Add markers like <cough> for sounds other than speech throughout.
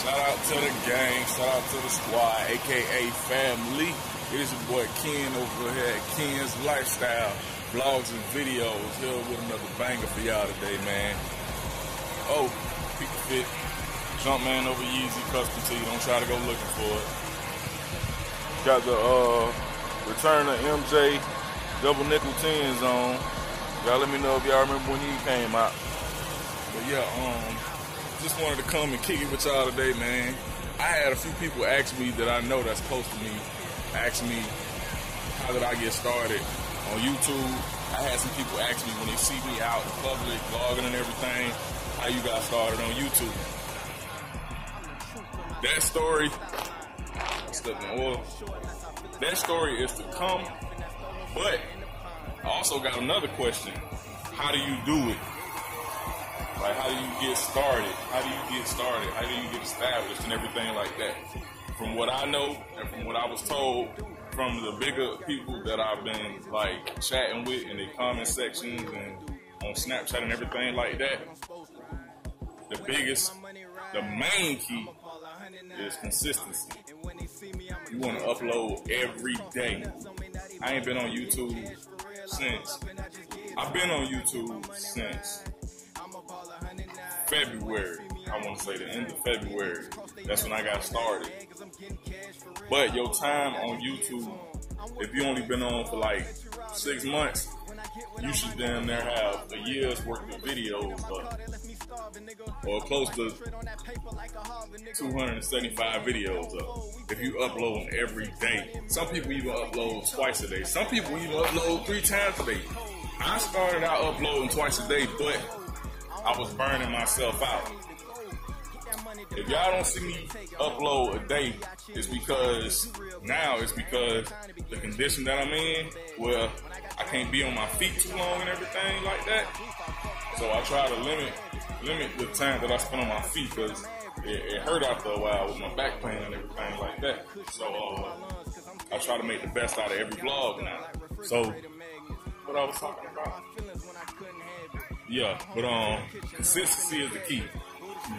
Shout out to the gang, shout out to the squad, aka family. It is your boy Ken over here at Ken's Lifestyle, vlogs and videos. Here with another banger for y'all today, man. Oh, Peak Fit, Jumpman over Yeezy Custom Tee. Don't try to go looking for it. Got the uh, return of MJ double nickel tens on. Y'all let me know if y'all remember when he came out. But yeah, um, just wanted to come and kick it with y'all today, man. I had a few people ask me that I know that's close to me, ask me how did I get started on YouTube. I had some people ask me when they see me out in public, vlogging and everything, how you got started on YouTube. That story, oil. That story is to come, but I also got another question. How do you do it? Like, how do you get started? How do you get started? How do you get established and everything like that? From what I know and from what I was told from the bigger people that I've been like chatting with in the comment sections and on Snapchat and everything like that, the biggest, the main key is consistency. You want to upload every day. I ain't been on YouTube since. I've been on YouTube since February. I want to say the end of February. That's when I got started. But your time on YouTube, if you only been on for like six months, you should damn near have a year's worth of videos. Or close to 275 videos up. If you upload every day. Some people even upload twice a day. Some people even upload three times a day. I started out uploading twice a day, but I was burning myself out. If y'all don't see me upload a day, it's because now it's because the condition that I'm in, where I can't be on my feet too long and everything like that. So I try to limit limit the time that I spend on my feet because it, it, hurt after a while with my back pain and everything like that. So uh, I try to make the best out of every vlog now. So what I was talking about. Yeah, but um, consistency is the key.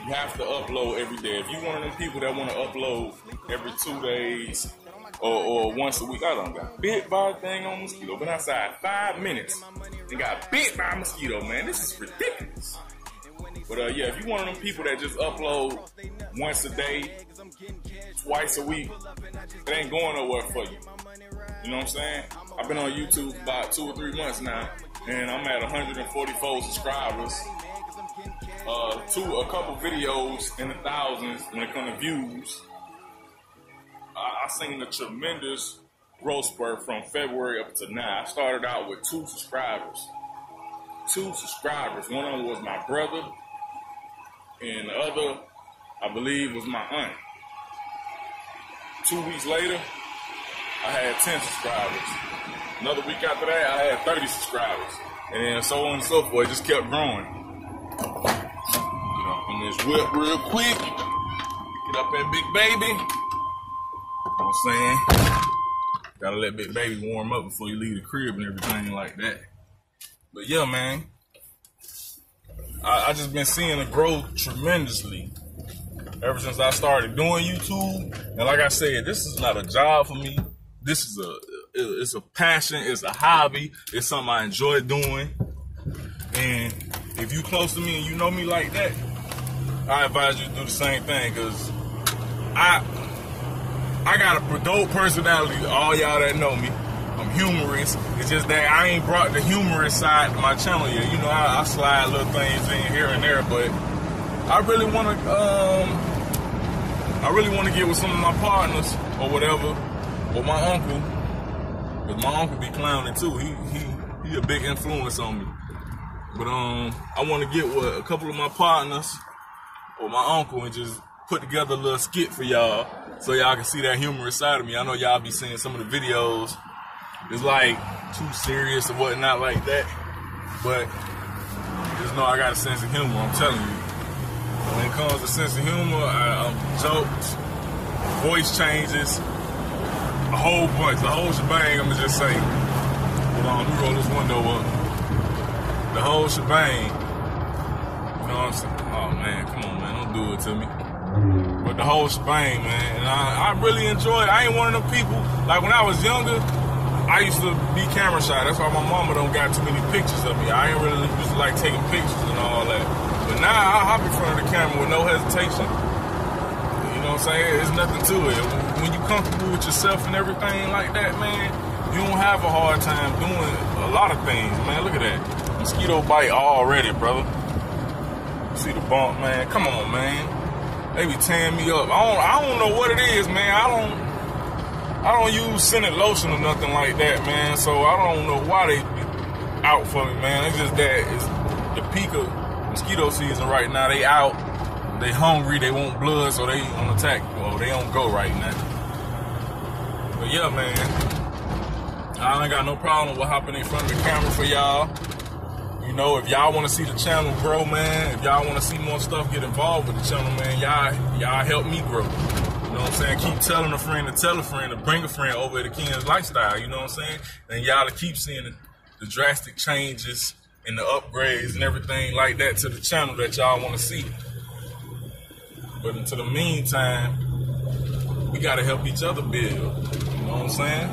You have to upload every day. If you one of them people that want to upload every two days or, or once a week, I don't got bit by a thing on mosquito. Been outside five minutes and got bit by a mosquito, man. This is ridiculous. But uh, yeah, if you one of them people that just upload once a day, twice a week, it ain't going nowhere for you. You know what I'm saying? I've been on YouTube about two or three months now, and I'm at 144 subscribers. Uh, two, a couple videos in the thousands when it comes to views. I, I seen a tremendous growth spurt from February up to now. I started out with two subscribers. Two subscribers. One of them was my brother, and the other, I believe, was my aunt. Two weeks later, I had 10 subscribers. Another week after that, I had 30 subscribers. And then so on and so forth. It just kept growing. Get off on this whip real quick. Get up that big baby. You know what I'm saying? Gotta let big baby warm up before you leave the crib and everything like that. But yeah, man. I, I just been seeing it grow tremendously ever since I started doing YouTube. And like I said, this is not a job for me. This is a it's a passion, it's a hobby, it's something I enjoy doing. And if you close to me and you know me like that, I advise you to do the same thing because I I got a dope personality. All y'all that know me, I'm humorous. It's just that I ain't brought the humorous side to my channel yet. You know, I, I slide little things in here and there, but I really want to. Um, I really want to get with some of my partners or whatever, or my uncle, because my uncle be clowning too. He he he a big influence on me. But um, I want to get with a couple of my partners or my uncle and just put together a little skit for y'all so y'all can see that humorous side of me. I know y'all be seeing some of the videos. It's like too serious or whatnot like that. But just know I got a sense of humor, I'm telling you. When it comes to sense of humor, I, um, jokes, voice changes, a whole bunch, the whole shebang, I'm gonna just say. Hold on, let me roll this window up. The whole shebang. You know what I'm saying? Oh man, come on, man, don't do it to me. But the whole shebang, man. And I, I really enjoy it. I ain't one of them people, like when I was younger, I used to be camera shy. That's why my mama don't got too many pictures of me. I ain't really used to like taking pictures and all that. Now I hop in front of the camera with no hesitation. You know what I'm saying? There's nothing to it. When you're comfortable with yourself and everything like that, man, you don't have a hard time doing a lot of things, man. Look at that. Mosquito bite already, brother. See the bump, man. Come on, man. They be tearing me up. I don't, I don't know what it is, man. I don't, I don't use scented lotion or nothing like that, man. So I don't know why they out for me, man. It's just that it's the peak of mosquito season right now. They out, they hungry, they want blood, so they on attack. Well, they don't go right now. But yeah, man, I ain't got no problem with hopping in front of the camera for y'all. You know, if y'all want to see the channel grow, man, if y'all want to see more stuff get involved with the channel, man, y'all y'all help me grow. You know what I'm saying? Keep telling a friend to tell a friend to bring a friend over to Ken's lifestyle. You know what I'm saying? And y'all to keep seeing the, the drastic changes and the upgrades and everything like that to the channel that y'all want to see. But until the meantime, we gotta help each other build. You know what I'm saying?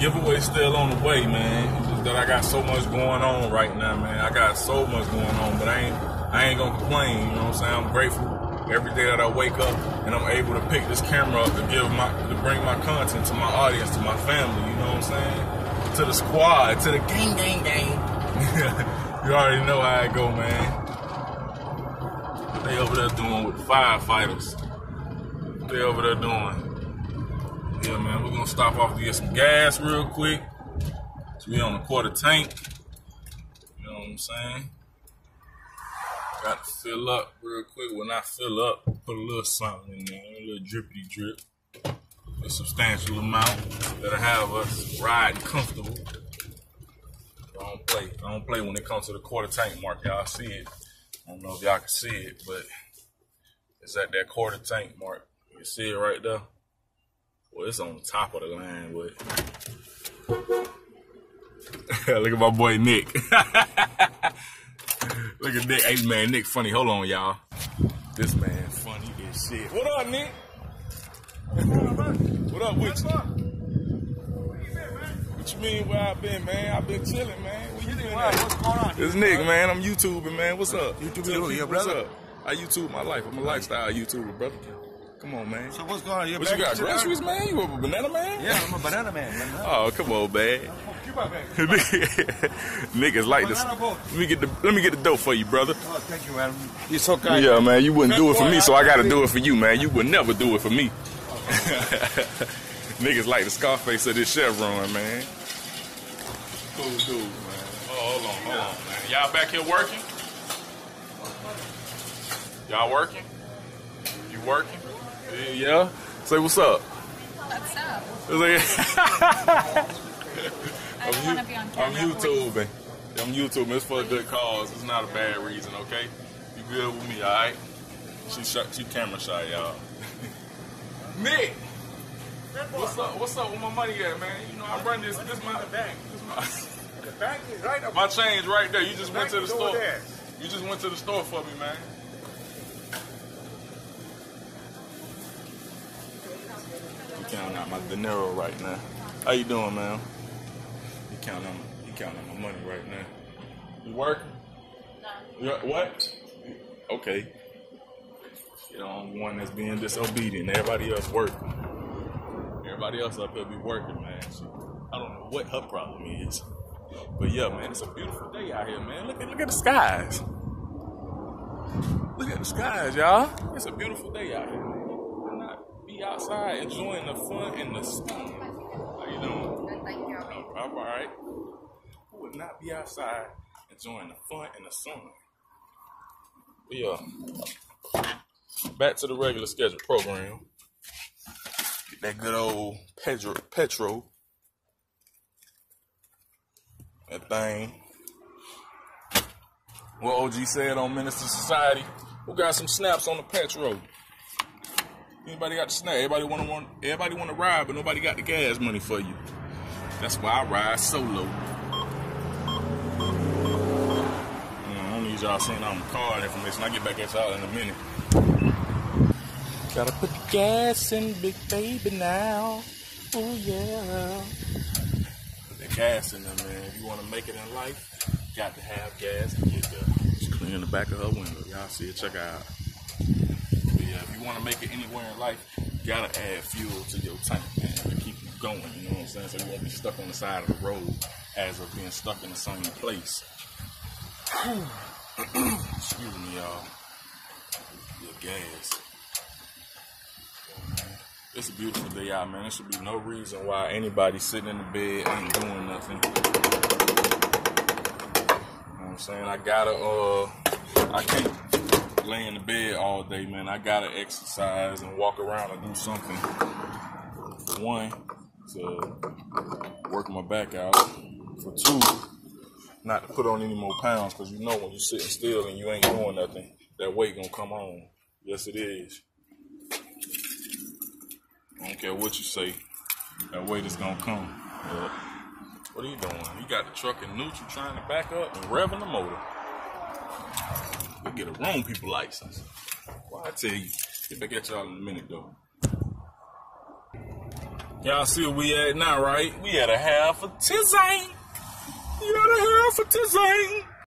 Giveaway still on the way, man that I got so much going on right now, man. I got so much going on, but I ain't I ain't gonna complain. You know what I'm saying? I'm grateful every day that I wake up and I'm able to pick this camera up to give my to bring my content to my audience, to my family. You know what I'm saying? To the squad, to the gang, gang, gang. <laughs> you already know how I go, man. They over there doing with firefighters. They over there doing. Yeah, man. We're gonna stop off to get some gas real quick. We on a quarter tank. You know what I'm saying? Got to fill up real quick. When I fill up, put a little something in there, a little drippity drip. A substantial amount that'll have us riding comfortable. I don't play. I don't play when it comes to the quarter tank mark. Y'all see it. I don't know if y'all can see it, but it's at that quarter tank mark. You see it right there? Well, it's on top of the line, but <laughs> Look at my boy Nick. <laughs> Look at Nick. Hey man, Nick funny. Hold on, y'all. This man funny as shit. What up, Nick? What up with you? What you mean where I been, man? I been chilling, man. Where you been What's going on? It's Nick, man. I'm YouTubing, man. What's up? YouTubing, yeah, brother. What's up? I YouTube my life. I'm a lifestyle YouTuber, brother. Come on, man. So what's going on? You what you got? Groceries, man? You a banana man? Yeah, I'm a banana man. <laughs> oh, come on, man. <laughs> Niggas like this. Let me get the let me get the dough for you, brother. Oh, thank you, man. You're so kind. Yeah, man. You wouldn't do it for me, so I got to do it for you, man. You would never do it for me. Oh. <laughs> Niggas like the Scarface of this Chevron, man. Cool dude, man. Oh, hold on, hold on, man. Y'all back here working? Y'all working? You working? Yeah. Say what's up. What's up? <laughs> I'm, I'm YouTubing. I'm YouTubing. It's for a good cause. It's not a bad reason, okay? You good with me, all right? She she camera shy, y'all. <laughs> Nick, what's up? What's up with my money at, man? You know I run this. This my bank. This my. The bank is right up. <laughs> My change right there. You just the went to the store. There. You just went to the store for me, man. I'm counting out my dinero right now. How you doing, man? You counting on you counting on my money right now. You working? No. You, what? Okay. You know, I'm one that's being disobedient. Everybody else working. Everybody else up here be working, man. I don't know what her problem is. But yeah, man, it's a beautiful day out here, man. Look at look at the skies. Look at the skies, y'all. It's a beautiful day out here, man. Why not be outside enjoying the fun and the sun? How you doing? You. All right. Who would not be outside enjoying the fun and the sun? Yeah. Back to the regular scheduled program. Get that good old Pedro, Petro. That thing. What OG said on Menace II Society. Who got some snaps on the Petro? Anybody got the snap? Everybody want to want. Everybody want to ride, but nobody got the gas money for you. That's why I ride solo. I don't need y'all seeing all my card information. I'll get back at y'all in a minute. Gotta put the gas in Big Baby now. Oh yeah. Put the gas in there, man. If you want to make it in life, you got to have gas to get there. Just clean the back of her window. Y'all see it? Check it out. But yeah, if you want to make it anywhere in life, you gotta add fuel to your tank, man, to keep you going. You know what I'm saying? So you won't be stuck on the side of the road as of being stuck in the same place. <clears throat> Excuse me, y'all. Your gas. It's a beautiful day out, man. There should be no reason why anybody sitting in the bed ain't doing nothing. You know I'm saying? I gotta, uh, I can't lay in the bed all day, man. I gotta exercise and walk around and do something. For one, to work my back out. For two, not to put on any more pounds, because you know when you're sitting still and you ain't doing nothing, that weight gonna come on. Yes, it is. I don't care what you say, that weight is gonna come. What are you doing? You got the truck in neutral trying to back up and revving the motor. You get a wrong people license. Well, I tell you, get back at y'all in a minute though. Y'all see where we at now, right? We at a half a tizane. You got a half a tizane.